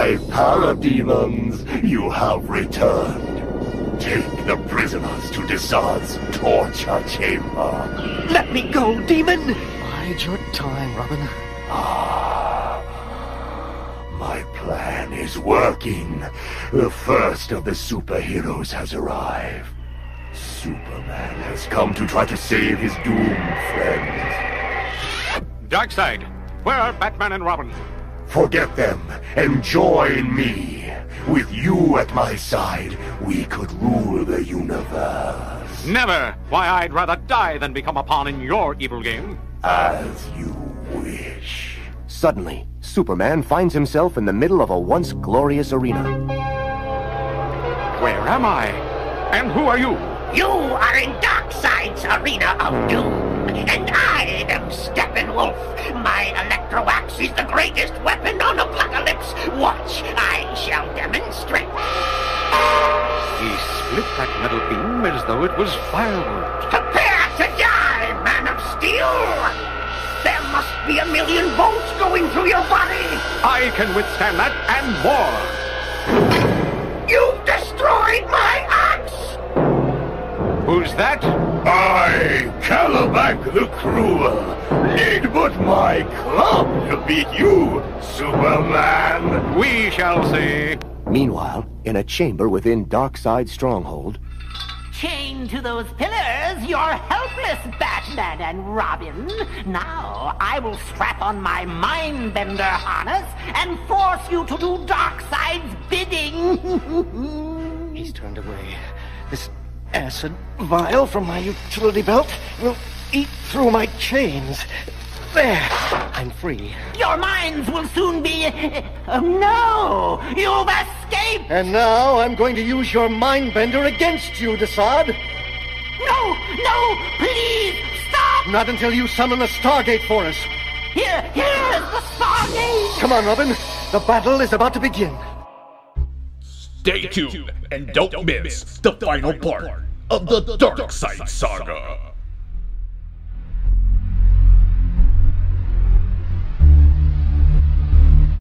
My parademons, you have returned. Take the prisoners to Desaad's torture chamber. Let me go, demon! Bide your time, Robin. Ah, my plan is working. The first of the superheroes has arrived. Superman has come to try to save his doomed friends. Darkseid, where are Batman and Robin? Forget them and join me. With you at my side, we could rule the universe. Never! Why, I'd rather die than become a pawn in your evil game. As you wish. Suddenly, Superman finds himself in the middle of a once glorious arena. Where am I? And who are you? You are in Darkseid's arena of doom, and I am Steppenwolf. My electroaxe is the greatest weapon on Apokolips. Watch, I shall demonstrate. He split that metal beam as though it was firewood. Prepare to die, Man of Steel! There must be a million volts going through your body! I can withstand that and more. You've destroyed my axe! Who's that? I, Kalibak the Cruel, need but my club to beat you, Superman. We shall see. Meanwhile, in a chamber within Darkseid's stronghold, Chained to those pillars, you're helpless, Batman and Robin. Now, I will strap on my mind-bender harness and force you to do Darkseid's bidding. He's turned away. This acid vial from my utility belt will eat through my chains. There, I'm free. Your minds will soon be... Oh, no! You've escaped! And now I'm going to use your mind bender against you, Desaad. No! No! Please! Stop! Not until you summon the Stargate for us. Here! Here's the Stargate! Come on, Robin. The battle is about to begin. Stay tuned and don't miss the final part of the Darkseid Saga.